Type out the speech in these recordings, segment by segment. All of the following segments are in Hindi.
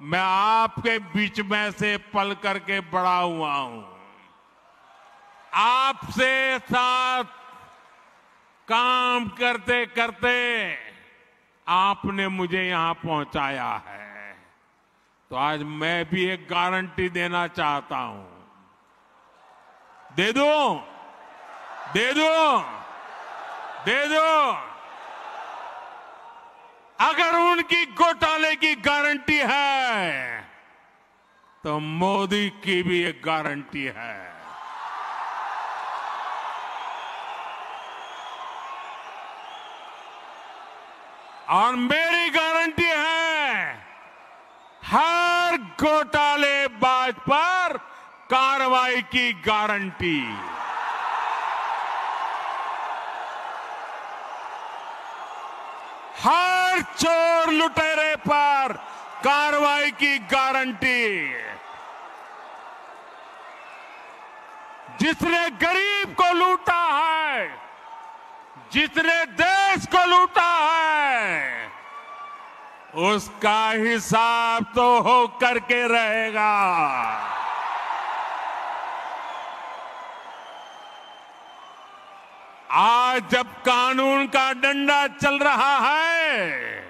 मैं आपके बीच में से पल करके बड़ा हुआ हूँ। आपसे साथ काम करते करते आपने मुझे यहाँ पहुँचाया है। तो आज मैं भी एक गारंटी देना चाहता हूँ। दे दो दे दो दे दो। अगर उनकी घोटाले की गारंटी है तो मोदी की भी एक गारंटी है। और मेरी गारंटी है, हर घोटालेबाज पर कार्रवाई की गारंटी। हर चोर लुटेरे पर कार्रवाई की गारंटी। जिसने गरीब को लूटा है, जिसने देश को लूटा है, उसका हिसाब तो हो करके रहेगा। आज जब कानून का डंडा चल रहा है।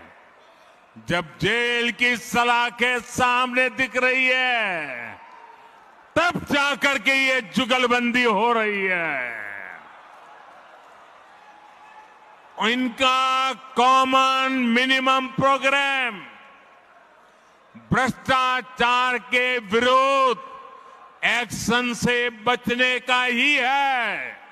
जब जेल की सलाखें सामने दिख रही है, तब जाकर के ये जुगलबंदी हो रही है। इनका कॉमन मिनिमम प्रोग्राम भ्रष्टाचार के विरोध एक्शन से बचने का ही है।